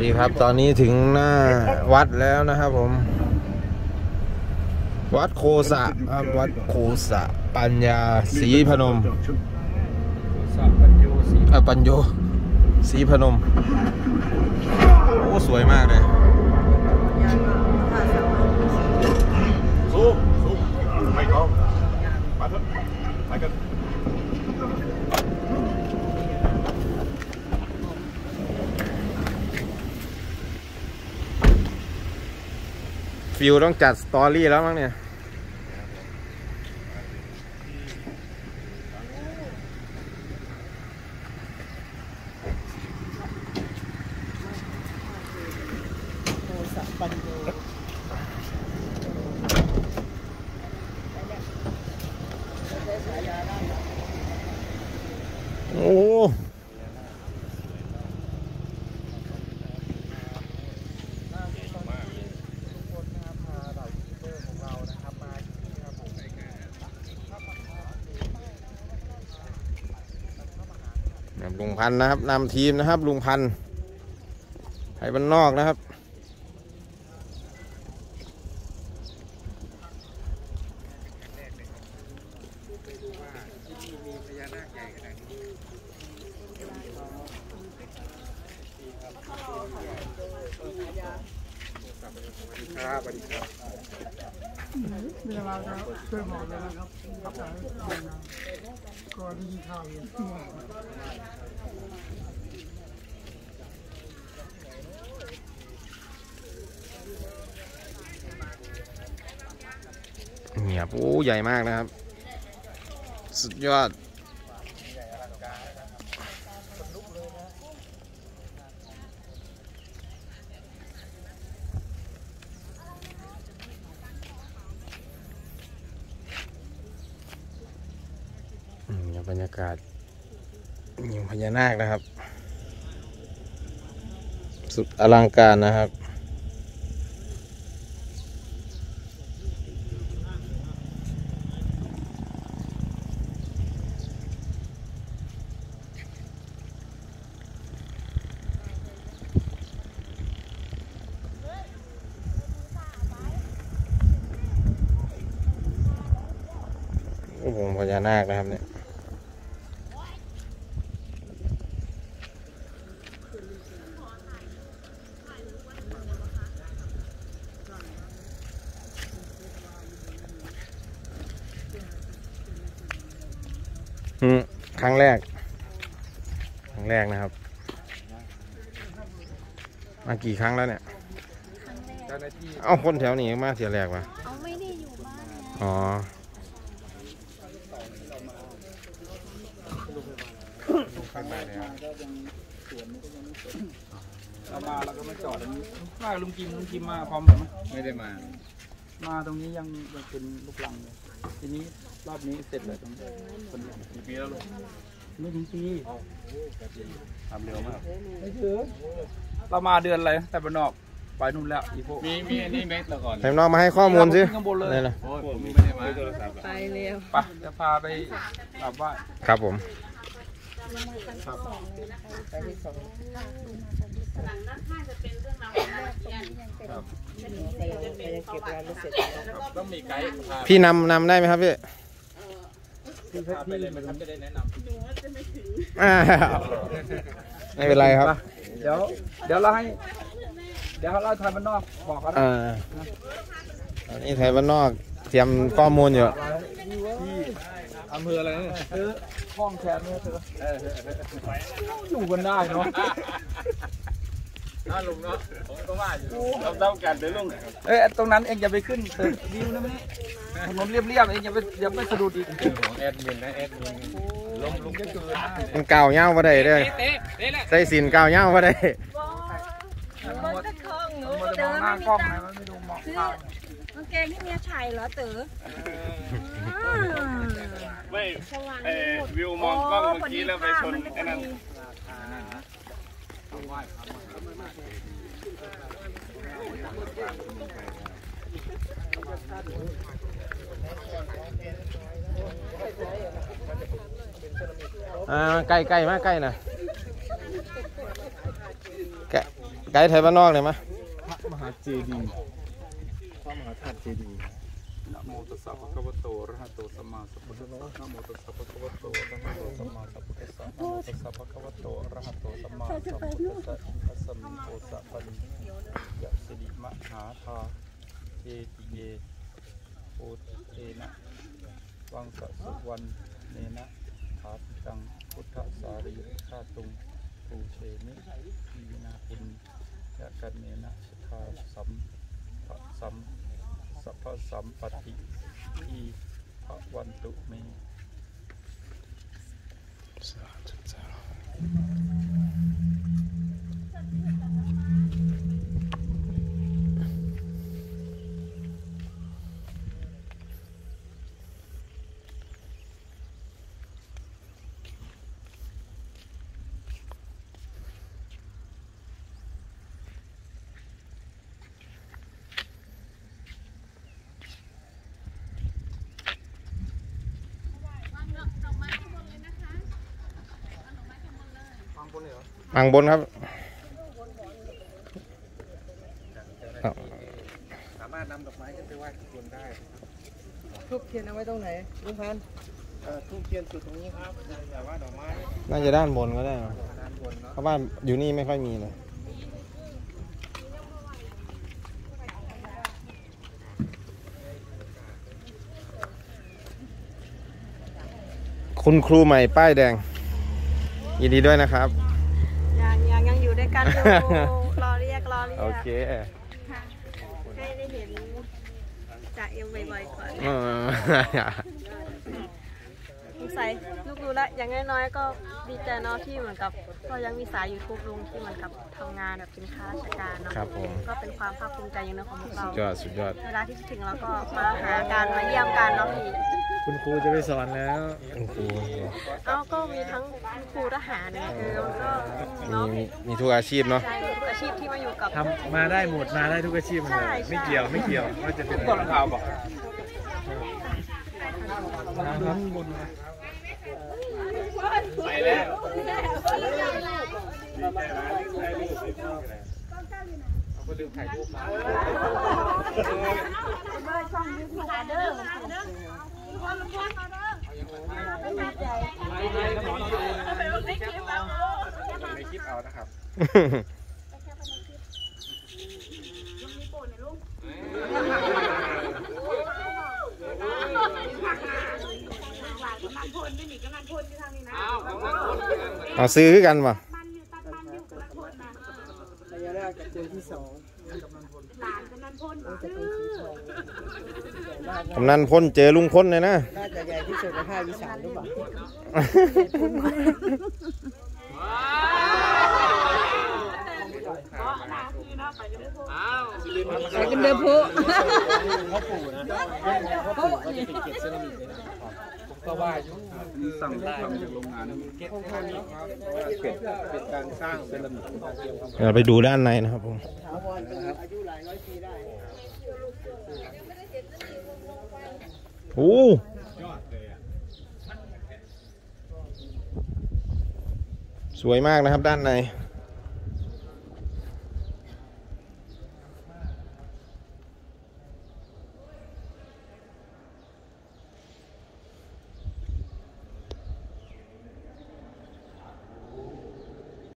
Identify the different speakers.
Speaker 1: ดีครับตอนนี้ถึงหน้าวัดแล้วนะครับผม วัดโคสะครับวัดโคสะ ปัญญาศรีพนม
Speaker 2: ปัญโยสี
Speaker 1: เอ่อปัญโยศรีพนม โอ้ สวยมากเลย ฟิวต้องจัดสตอรี่แล้วมั้งเนี่ย โอ้ ครับ ลุงพันนะครับนำทีมนะครับ ลุงพันไทยบ้านนอกนะครับ
Speaker 2: ครับสวัสดีครับ
Speaker 3: เวลาครับช่วยหมอเลยนะครับก็ได้ยินข่าวอยู่ที่ว่า
Speaker 1: เงียบโอ้ใหญ่มากนะครับ สุดยอด บรรยากาศยิงพญานาคนะครับ สุดอลังการนะครับโอ้โหพญานาคนะครับเนี่ย อืม ครั้งแรก ครั้งแรกนะครับ มากี่ครั้งแล้วเนี่ย
Speaker 2: เจ้าหน้าที่
Speaker 1: เอ้าคนแถวนี้มาเสียแรกวะ
Speaker 4: เอาไม่ได้อยู่บ้านไง
Speaker 1: อ๋อ
Speaker 2: ข้างในเลยครับเรามาเราก็มาจอดตรงนี้ว่าลุงจิมลุงจิมมาพร้อมกันไหมไม่ได้มา มาตรงนี้ยังยังเป็นลูกลังเลยทีนี้ รอบนี้เสร็จเลยตรงนี้คนเดียวกี่ปีแล้วลุงไม่ถึงปีทำเร็วมากไม่ถึงเรามาเดือนอะไรแต่บ้านนอกไปนู่นแล้วอีโฟมีมีอันนี้ไหมแต่ก่อน
Speaker 1: แถมน้องมาให้ข้อมูลสิ
Speaker 2: ข้างบนเลย
Speaker 1: นี่นะ
Speaker 2: โอ้ผมไม่ได้มาโทรศัพท์
Speaker 4: ไปเร็ว
Speaker 2: ไปจะพาไปกราบไหว้
Speaker 1: ครับผม
Speaker 2: ต้องมีไกด์พา
Speaker 1: พี่นำนำได้ไหมครับพี่
Speaker 2: พี่พาไปเลยไหมครับจะได้แนะนำ
Speaker 1: อ้าวไม่เป็นไรครับ
Speaker 2: เดี๋ยว เดี๋ยวเราให้ เดี๋ยวเราทำมันนอกบอกกันนะ
Speaker 1: อ่าตอนนี้ไทยบ้านนอกเตรียมข้อมูลอยู่
Speaker 2: ที่อำเภออะไรเนี่ยเธอห้องแชร์เนี่ยเธออยู่กันได้เนาะ น่าลุงเนาะผมก็ว่าอยู่เราเท่ากันเลยวลุงเอ้ยตรงนั้นเองอย่าไปขึ้นเธอวิวนะแม่ถนนเรียบๆเองอย่าไปอย่าไปสะดุดอีกของแอดมินนะแอดมินลมลุงจะเกิน
Speaker 1: มันเก่าเง่ามาได้เด้อใส่สินเก่าเง่ามาได้
Speaker 2: มันจะคลองหนูมันจะมองหน้ากล้องนะมันไม่มองข้าง
Speaker 4: กางเกงที่เมียชัยเหรอเต๋อ
Speaker 5: ไม่
Speaker 4: วิ
Speaker 5: วมองกล้องเมื่อกี้แล้วไปชนไอ้นั่น
Speaker 1: อ่าใกล้ใกล้มาใกล้นะใกลไกด์ไทยบ้านนอกเลยมะ
Speaker 5: พระมหาเจดีย์พระมหาธาตุเจดีย์
Speaker 2: นะโมตัสสะภะคะวะโตอะระหะโตสัมมาสัมพุทธัสสะนะโมตัสสะภะคะวะโตอะระหะโตสัมมาสัมพุทธัสสะนะโมตัสสะภะคะวะโตอะระหะโตสัมมาสัมพุทธัสสะอัสสมิโอสะปะริยะสิริมหาธาเจติเยโอเทนะวังสะสุวรรณเนนะถาปิตังพุทธสารีชาตุงปูเชมิทีนาปุญยะกันเนนะสทาสัมภะสัม สัพพสัมปติอีพระวันตุเม
Speaker 1: สา งบนครับ
Speaker 5: สามารถนำดอกไม้ขึ้นไปไหว้ทุกคนได้
Speaker 3: ทุกเทียนเอาไว้ตรงไหนลุงพันธุ์
Speaker 5: เอ่อทูบเทียนจุดตรงนี้ครับอย่าว่าดอกไม้
Speaker 1: น่าจะด้านบนก็ได้นะ
Speaker 5: ด้านบนเนาะ
Speaker 1: เพราะว่าอยู่นี่ไม่ค่อยมีเลย คุณครูใหม่ป้ายแดง ยินดีด้วยนะครับ
Speaker 4: ยังยังยังอยู่ด้วย กันอยู่ รอเรียกรอเรียก
Speaker 1: โอเค
Speaker 4: ค่ะให้ได้เห็นจากเอ็มบ่อยๆก่อน
Speaker 1: เออ
Speaker 4: สงสัยลูกรู้แล้วอย่างน้อยๆก็ดีใจเนาะที่เหมือนกับ ก็ยังมีสายยูทูบลุงที่เหมือนกับทำงานแบบเป็นข้าราชการเนาะ
Speaker 1: ครับผม
Speaker 4: ก็เป็นความภาคภูมิใจอย่างหนึงของพวกเรา
Speaker 1: สุดยอดสุดยอด
Speaker 4: เวลาที่คิดถึงเราก็มาหากันมาเยี่ยมกันเนาะพี่
Speaker 5: คุณครูจะไปสอนแล้ว
Speaker 1: คุณครู
Speaker 4: เอ้าก็มีทั้งครูทหารเนี่ยคือมันก็
Speaker 1: มี
Speaker 4: เนาะ
Speaker 1: มีมีทุกอาชีพเนาะ
Speaker 4: ใช่ทุกอาชีพที่มาอยู่กับ
Speaker 5: ทำมาได้หมดมาได้ทุกอาชีพเลย
Speaker 4: ใช่
Speaker 5: ไม่เกี่ยวไม่เกี่ยวว่าจะเป็น
Speaker 2: ต้นรองเท้าบอก
Speaker 5: น้ำบน
Speaker 2: ไปแล้ว
Speaker 5: ในคลิป เอานะครับ
Speaker 1: เอาซื้อกันป่ะ
Speaker 3: ระยะแรกกับเจนที่สองจะเป็นสีทอง
Speaker 1: กำนันพ้นเจอลุงพ้นเลยนะ
Speaker 3: น่าจะใหญ่ที่สุดในภาคอีสานหรือเปล่า ไปกันเดือพุ
Speaker 5: ก็ว่าอยู่
Speaker 2: สั่งทำจากโรงงาน
Speaker 5: เป็นเป็นการสร้างเซรามิกเป็นการเตรียวาม
Speaker 1: เราไปดูด้านในนะครับผม
Speaker 3: อายุหลายร้อยปีได้
Speaker 1: โอ้สวยมากนะครับด้านใน